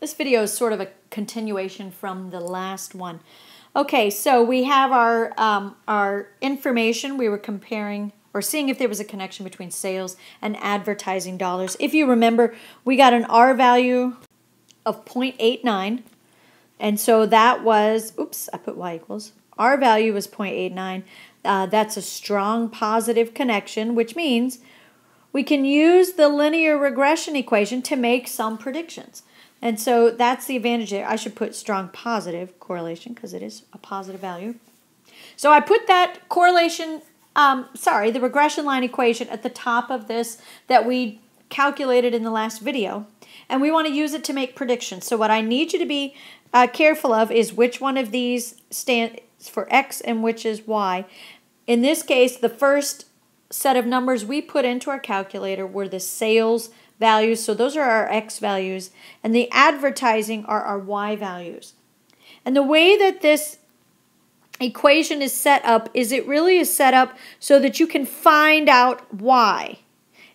This video is sort of a continuation from the last one. Okay, so we have our, um, our information. We were comparing or seeing if there was a connection between sales and advertising dollars. If you remember, we got an R value of 0.89. And so that was, oops, I put Y equals. R value was 0.89. Uh, that's a strong positive connection, which means we can use the linear regression equation to make some predictions. And so that's the advantage there. I should put strong positive correlation because it is a positive value. So I put that correlation, um, sorry, the regression line equation at the top of this that we calculated in the last video. And we want to use it to make predictions. So what I need you to be uh, careful of is which one of these stands for X and which is Y. In this case, the first set of numbers we put into our calculator were the sales values. So those are our X values. And the advertising are our Y values. And the way that this equation is set up is it really is set up so that you can find out Y.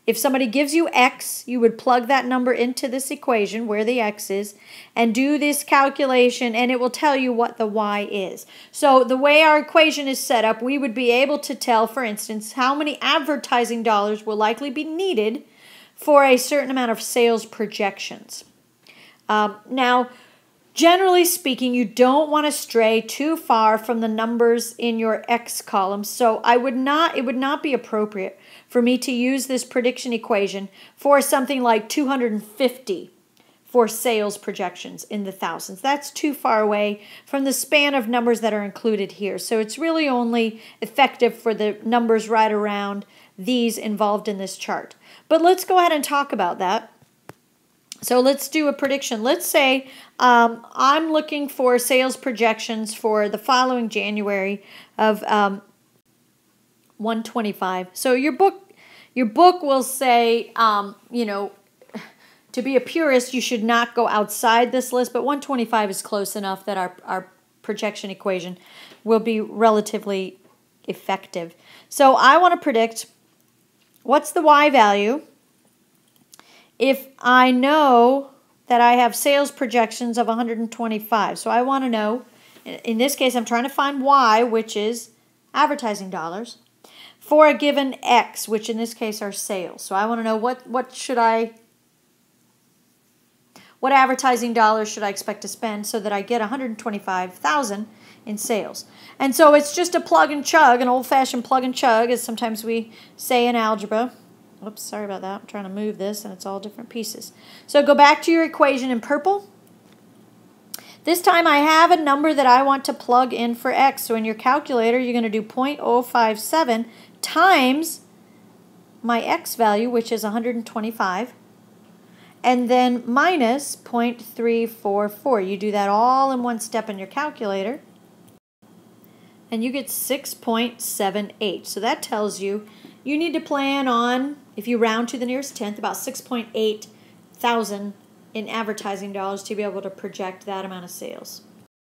If somebody gives you x, you would plug that number into this equation where the x is and do this calculation and it will tell you what the y is. So the way our equation is set up, we would be able to tell, for instance, how many advertising dollars will likely be needed for a certain amount of sales projections. Um, now, generally speaking, you don't want to stray too far from the numbers in your x column. So I would not, it would not be appropriate for me to use this prediction equation for something like 250 for sales projections in the thousands. That's too far away from the span of numbers that are included here. So it's really only effective for the numbers right around these involved in this chart. But let's go ahead and talk about that. So let's do a prediction. Let's say um, I'm looking for sales projections for the following January of um, 125. So your book your book will say, um, you know, to be a purist, you should not go outside this list, but 125 is close enough that our, our projection equation will be relatively effective. So I want to predict what's the Y value if I know that I have sales projections of 125. So I want to know, in this case, I'm trying to find Y, which is advertising dollars for a given X, which in this case are sales. So I want to know what, what should I, what advertising dollars should I expect to spend so that I get 125,000 in sales. And so it's just a plug and chug, an old-fashioned plug and chug, as sometimes we say in algebra. Oops, sorry about that. I'm trying to move this, and it's all different pieces. So go back to your equation in purple. This time I have a number that I want to plug in for x. So in your calculator, you're going to do 0.057 times my x value, which is 125, and then minus 0.344. You do that all in one step in your calculator, and you get 6.78. So that tells you you need to plan on, if you round to the nearest tenth, about 6.8 thousand in advertising dollars to be able to project that amount of sales.